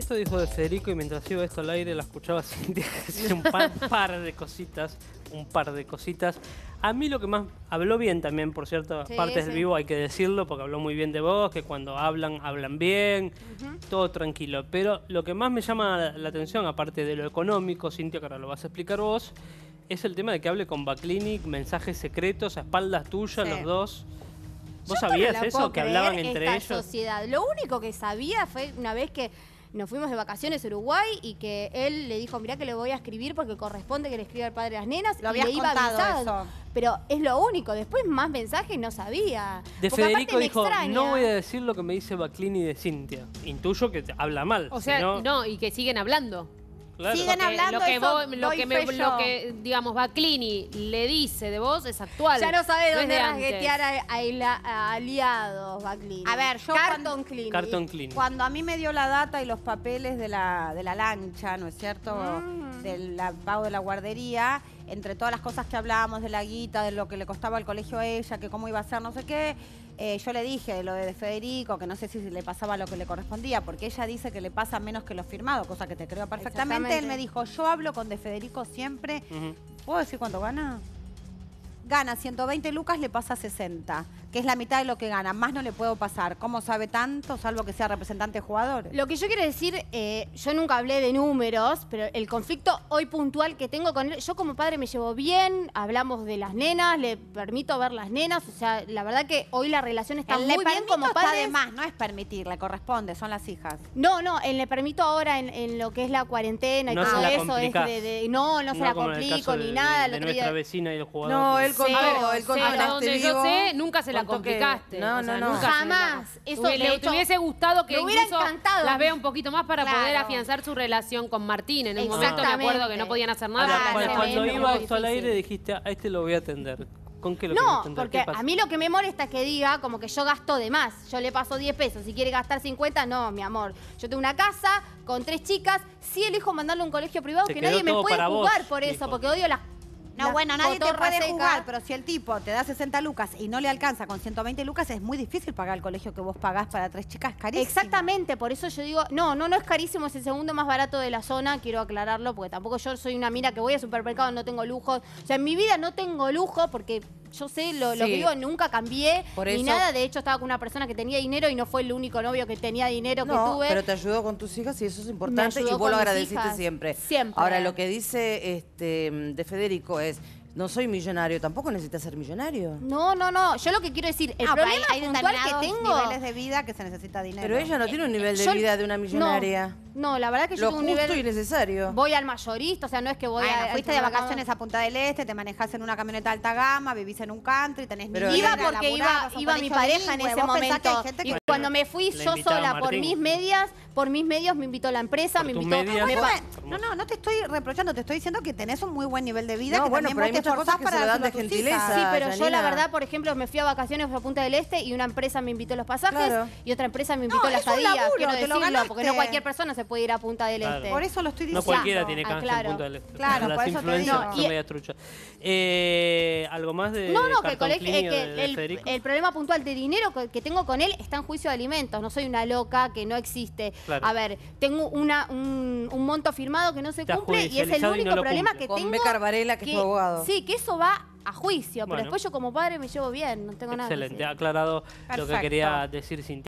Esto dijo de Federico y mientras iba esto al aire la escuchaba Cintia decir un par, par de cositas, un par de cositas. A mí lo que más habló bien también, por ciertas Sí, partes del vivo hay que decirlo, porque habló muy bien de vos, que cuando hablan, hablan bien, todo tranquilo. Pero lo que más me llama la, atención, aparte de lo económico, Cintia, que ahora lo vas a explicar vos, es el tema de que hable con Baclinic, mensajes secretos a espaldas tuyas, Sí. los dos. ¿Vos Yo sabías eso? Que hablaban entre esta ellos. sociedad. Lo único que sabía fue una vez que nos fuimos de vacaciones a Uruguay y que él le dijo, mirá que le voy a escribir porque corresponde que le escriba al padre de las nenas. Lo y le iba contado avisando. eso. Pero es lo único. Después más mensajes no sabía. De Porque aparte Federico me dijo, extraña. no voy a decir lo que me dice Baclini de Cintia. Intuyo que te- habla mal. O sea, no, y que siguen hablando. Claro. siguen Porque hablando, lo que, eso vos- lo que, me- lo que, digamos, Baclini le dice de vos es actual. Ya no sabe es dónde rasguetear a, a aliados, Baclini. A ver, yo Carton. Carton Clean. Cuando a mí me dio la data y los papeles de la, de la lancha, ¿no es cierto? Mm. Del la- pago de la guardería, entre todas las cosas que hablábamos de la guita, de lo que le costaba al colegio a ella, que cómo iba a ser, no sé qué, eh, yo le dije de lo de Federico, que no sé si le pasaba lo que le correspondía, porque ella dice que le pasa menos que lo firmado, cosa que te creo perfectamente. Él me dijo, yo hablo con de Federico siempre. ¿Puedo decir cuánto gana? Gana 120 lucas, le pasa 60, que es la mitad de lo que gana. Más no le puedo pasar. ¿Cómo sabe tanto, salvo que sea representante de jugadores? Lo que yo quiero decir, eh, yo nunca hablé de números, pero el conflicto hoy puntual que tengo con él, yo como padre me llevo bien, hablamos de las nenas, le permito ver las nenas, o sea, la verdad que hoy la relación está El muy le bien como está padres. de más, no es permitir, le corresponde, son las hijas. No, no, el le permito ahora en, en lo que es la cuarentena y No todo eso, es de, de- no, no se la complico ni de- nada. el De nuestra día- vecina y el jugador. No, él contó, él contó Hasta donde yo sé, nunca se la que- complicaste. No, O sea, no, no. nunca la- Jamás. Eso, le- hecho, hubiese gustado que hubiera incluso encantado. las vea un poquito más para poder afianzar su relación con Martín. En un momento me acuerdo que no podían hacer nada. Claro, cuando, cuando es iba muy esto al aire dijiste, a este lo voy a atender. ¿Con qué lo No, atender? porque a mí lo que me molesta es que diga como que yo gasto de más. Yo le paso 10 pesos. Si quiere gastar 50, no, mi amor. Yo tengo una casa con tres chicas. Sí elijo mandarle a un colegio privado Se que nadie me puede vos, jugar por eso, porque odio las. No, bueno, nadie te puede jugar, pero si el tipo te da 60 lucas y no le alcanza con 120 lucas, es muy difícil pagar el colegio que vos pagás para tres chicas, carísimo. Exactamente, por eso yo digo, no, no, no es carísimo, es el segundo más barato de la zona, quiero aclararlo, porque tampoco yo soy una mina que voy al supermercado, no tengo lujo. O sea, en mi vida no tengo lujo porque yo sé lo, lo Sí. que digo, nunca cambié Por ni eso- nada. De hecho, estaba con una persona que tenía dinero y no fue el único novio que tenía dinero que tuve. pero te ayudó con tus hijas y eso es importante y vos lo agradeciste hijas, siempre. siempre. Ahora, lo que dice este de Federico es, no soy millonario, tampoco necesitas ser millonario. No, no, no. Yo lo que quiero decir, el Ah, pero problema hay, hay puntual que determinados tengo. niveles de vida que se necesita dinero. Pero ella no tiene un nivel de yo- vida de una millonaria. No, no, la verdad que yo Lo tengo un justo nivel. y necesario. Voy al mayorista, o sea, no es que voy Bueno, a. fuiste de vacaciones a Punta del Este, te manejás en una camioneta alta gama, vivís en un country, tenés Pero niños, Iba porque laburás, iba, vas a un iba mi colegio pareja en bilingüe. ese Vos pensás que hay momento. Y cuando me fui La yo invitaba sola por Martín. mis medias, por mis medios me invitó la empresa, Por me tus invitó. medias. me No, pa- no, no, no te estoy reprochando, te estoy diciendo que tenés un muy buen nivel de vida, No, que bueno, también pero vos hay te muchas cosas esforzás para se dan de gentileza. Sí, pero yo la verdad, por ejemplo, me fui a vacaciones a Punta del Este y una empresa me invitó los pasajes Claro. y otra empresa me invitó No, la estadía. laburo, quiero decirlo, porque no cualquier persona se puede ir a Punta del Claro. Este. Por eso lo estoy No diciendo. cualquiera tiene Ah, canje claro. en Punta del Este. Claro, Las por eso te digo. influencers son Y- media truchas. Eh, ¿Algo más de No, no, que, el, eh, o que de- de el, Federico? el problema puntual de dinero que, tengo con él está en juicio de alimentos. No soy una loca que no existe. Claro. A ver, tengo una, un, un monto firmado que no se cumple y es el único no problema que Con tengo. Becar Varela, que es tu abogado. Sí, que eso va a juicio. Bueno. Pero después yo como padre me llevo bien, no tengo nada. que Excelente, ha aclarado lo que quería decir Cintia.